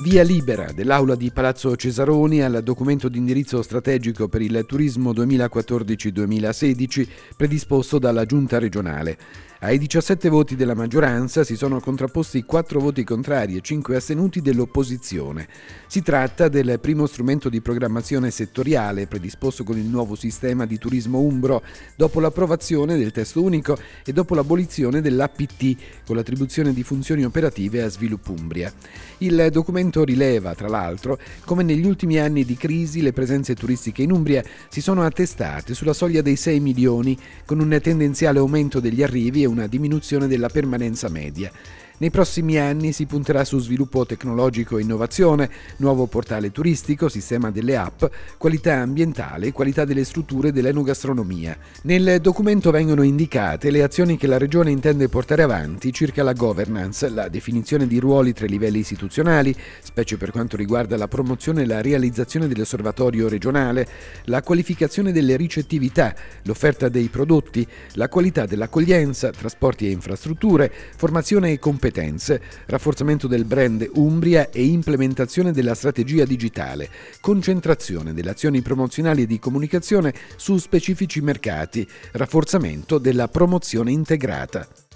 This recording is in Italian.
Via libera dell'aula di Palazzo Cesaroni al documento di indirizzo strategico per il turismo 2014-2016 predisposto dalla Giunta regionale. Ai 17 voti della maggioranza si sono contrapposti 4 voti contrari e 5 astenuti dell'opposizione. Si tratta del primo strumento di programmazione settoriale predisposto con il nuovo sistema di turismo umbro dopo l'approvazione del testo unico e dopo l'abolizione dell'APT con l'attribuzione di funzioni operative a Sviluppo Umbria. Il documento rileva, tra l'altro, come negli ultimi anni di crisi le presenze turistiche in Umbria si sono attestate sulla soglia dei 6 milioni, con un tendenziale aumento degli arrivi e una diminuzione della permanenza media. Nei prossimi anni si punterà su sviluppo tecnologico e innovazione, nuovo portale turistico, sistema delle app, qualità ambientale e qualità delle strutture dell'enogastronomia. Nel documento vengono indicate le azioni che la Regione intende portare avanti circa la governance, la definizione di ruoli tra i livelli istituzionali, specie per quanto riguarda la promozione e la realizzazione dell'osservatorio regionale, la qualificazione delle ricettività, l'offerta dei prodotti, la qualità dell'accoglienza, trasporti e infrastrutture, formazione e competenze competenze, rafforzamento del brand Umbria e implementazione della strategia digitale, concentrazione delle azioni promozionali e di comunicazione su specifici mercati, rafforzamento della promozione integrata.